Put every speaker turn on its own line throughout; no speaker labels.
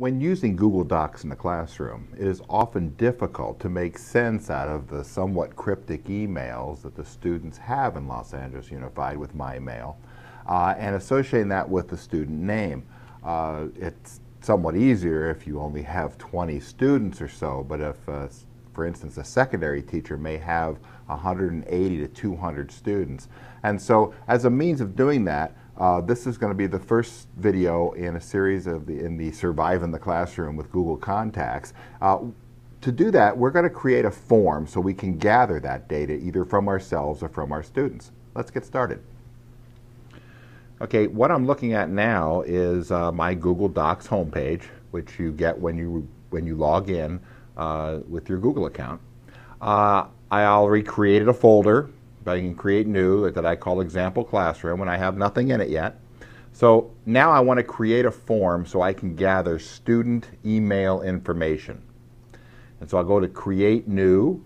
When using Google Docs in the classroom, it is often difficult to make sense out of the somewhat cryptic emails that the students have in Los Angeles Unified with MyMail uh, and associating that with the student name. Uh, it's somewhat easier if you only have 20 students or so, but if, uh, for instance, a secondary teacher may have 180 to 200 students. And so as a means of doing that, uh, this is going to be the first video in a series of the, in the Survive in the Classroom with Google Contacts. Uh, to do that, we're going to create a form so we can gather that data either from ourselves or from our students. Let's get started. Okay, what I'm looking at now is uh, my Google Docs homepage, which you get when you when you log in uh, with your Google account. Uh, I already created a folder I can create new that I call example classroom and I have nothing in it yet. So now I want to create a form so I can gather student email information. And so I'll go to create new.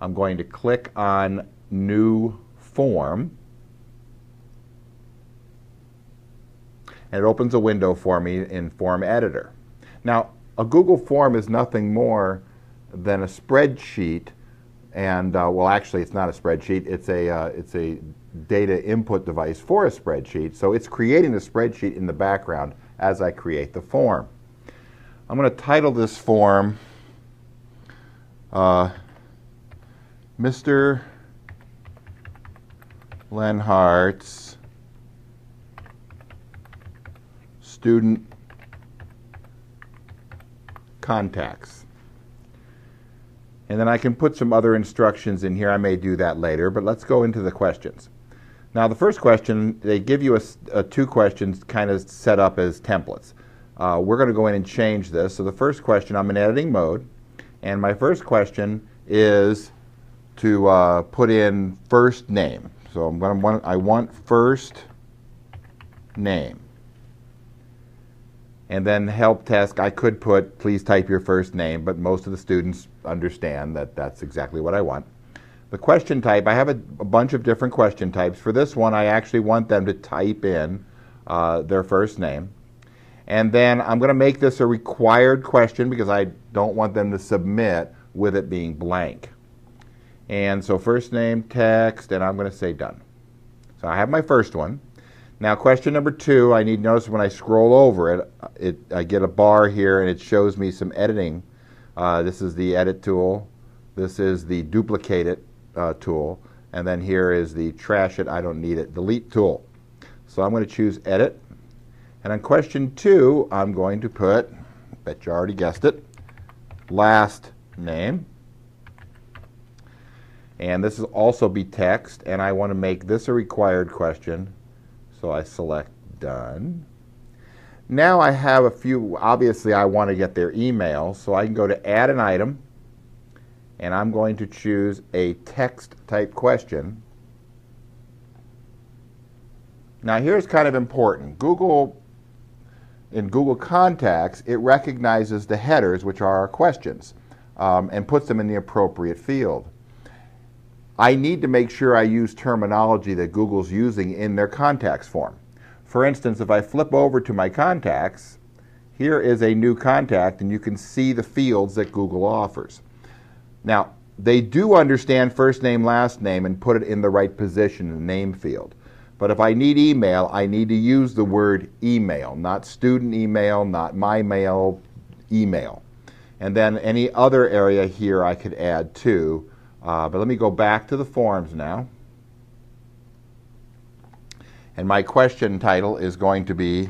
I'm going to click on new form. And it opens a window for me in Form Editor. Now, a Google form is nothing more than a spreadsheet and uh, well, actually, it's not a spreadsheet. It's a uh, it's a data input device for a spreadsheet. So it's creating a spreadsheet in the background as I create the form. I'm going to title this form uh, Mr. Lenhardt's student contacts. And then I can put some other instructions in here. I may do that later, but let's go into the questions. Now, the first question, they give you a, a two questions kind of set up as templates. Uh, we're going to go in and change this. So the first question, I'm in editing mode, and my first question is to uh, put in first name. So I'm going to want, I want first name. And then help task, I could put, please type your first name, but most of the students understand that that's exactly what I want. The question type, I have a, a bunch of different question types. For this one, I actually want them to type in uh, their first name. And then I'm going to make this a required question because I don't want them to submit with it being blank. And so first name, text, and I'm going to say done. So I have my first one. Now, question number two, I need notice when I scroll over it, it I get a bar here and it shows me some editing. Uh, this is the edit tool. This is the duplicate it uh, tool. And then here is the trash it, I don't need it, delete tool. So I'm going to choose edit. And on question two, I'm going to put, bet you already guessed it, last name. And this will also be text, and I want to make this a required question. So I select done. Now I have a few, obviously I want to get their email, so I can go to add an item, and I'm going to choose a text type question. Now here's kind of important. Google, in Google Contacts, it recognizes the headers, which are our questions, um, and puts them in the appropriate field. I need to make sure I use terminology that Google's using in their contacts form. For instance, if I flip over to my contacts, here is a new contact and you can see the fields that Google offers. Now, they do understand first name, last name and put it in the right position in the name field. But if I need email, I need to use the word email, not student email, not my mail, email. And then any other area here I could add to uh, but let me go back to the forms now. And my question title is going to be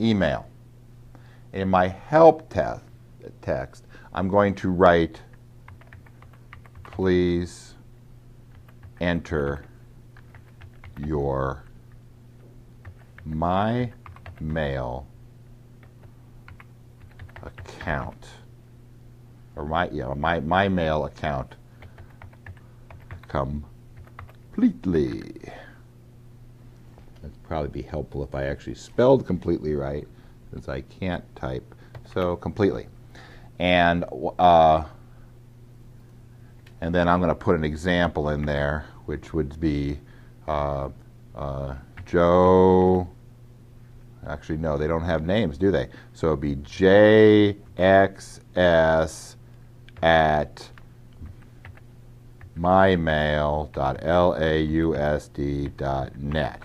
email. In my help te text, I'm going to write, please enter your my mail account or my yeah my my mail account completely. That'd probably be helpful if I actually spelled completely right, since I can't type. So completely, and uh, and then I'm going to put an example in there, which would be uh, uh, Joe. Actually, no, they don't have names, do they? So it'd be JXS at mymail.lausd.net.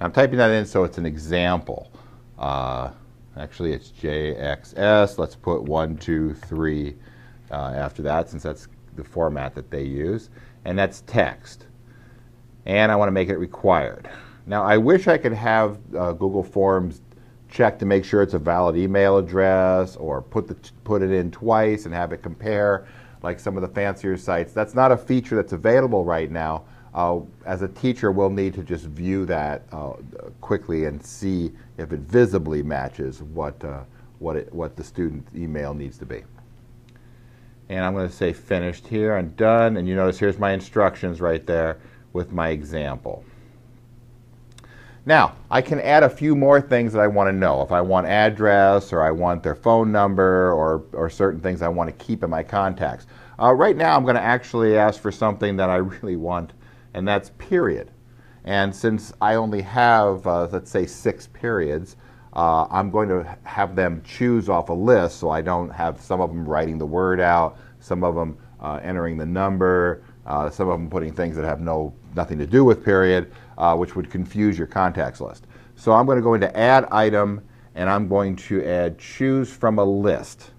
I'm typing that in so it's an example. Uh, actually, it's JXS. Let's put one, two, three uh, after that since that's the format that they use. And that's text. And I want to make it required. Now, I wish I could have uh, Google Forms check to make sure it's a valid email address or put, the, put it in twice and have it compare like some of the fancier sites. That's not a feature that's available right now. Uh, as a teacher, we'll need to just view that uh, quickly and see if it visibly matches what, uh, what, it, what the student email needs to be. And I'm going to say finished here and done. And you notice here's my instructions right there with my example. Now, I can add a few more things that I want to know. If I want address or I want their phone number or, or certain things I want to keep in my contacts. Uh, right now, I'm going to actually ask for something that I really want, and that's period. And since I only have, uh, let's say, six periods, uh, I'm going to have them choose off a list so I don't have some of them writing the word out, some of them uh, entering the number, uh, some of them putting things that have no nothing to do with period, uh, which would confuse your contacts list. So I'm going to go into add item and I'm going to add choose from a list.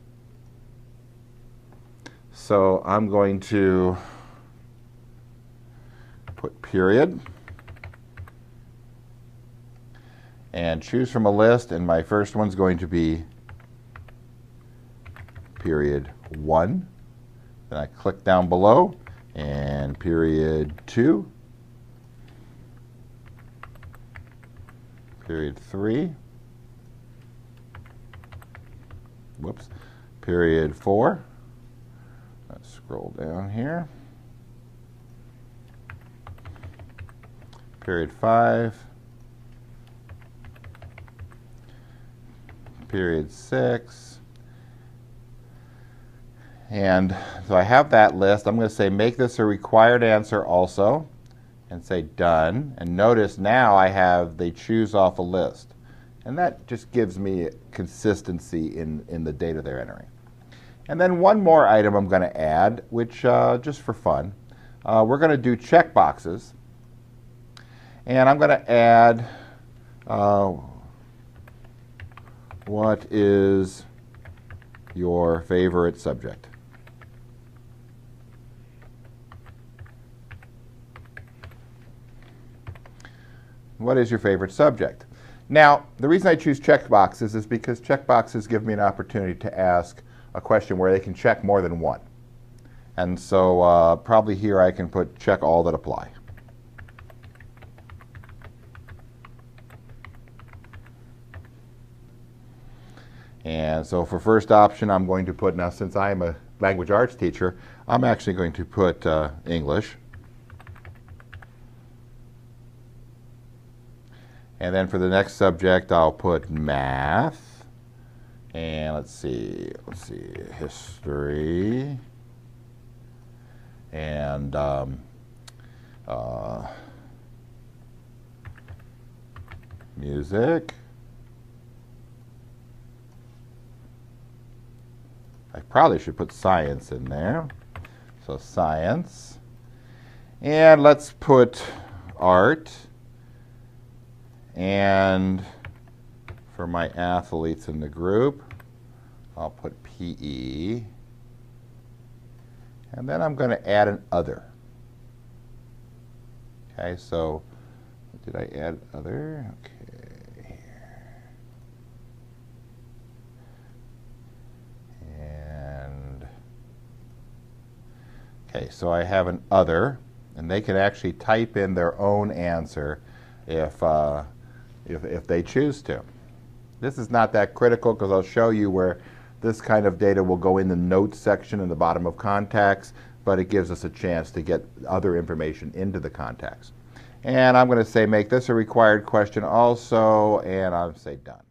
So I'm going to put period and choose from a list and my first one's going to be period 1. Then I click down below and period 2 period 3 whoops. Period 4 let's scroll down here. Period 5 period 6 and so I have that list. I'm going to say make this a required answer also and say done. And notice now I have they choose off a list. And that just gives me consistency in, in the data they're entering. And then one more item I'm going to add, which uh, just for fun, uh, we're going to do checkboxes. And I'm going to add uh, what is your favorite subject? What is your favorite subject? Now, the reason I choose checkboxes is because checkboxes give me an opportunity to ask a question where they can check more than one. And so uh, probably here I can put check all that apply. And so for first option, I'm going to put, now since I am a language arts teacher, I'm actually going to put uh, English. And then for the next subject, I'll put math. And let's see, let's see, history. And um, uh, music. I probably should put science in there. So science. And let's put art. And for my athletes in the group, I'll put PE. And then I'm going to add an other. Okay, so did I add other? Okay. Here. And okay, so I have an other, and they can actually type in their own answer if uh, if, if they choose to. This is not that critical because I'll show you where this kind of data will go in the notes section in the bottom of contacts, but it gives us a chance to get other information into the contacts. And I'm going to say make this a required question also, and I'll say done.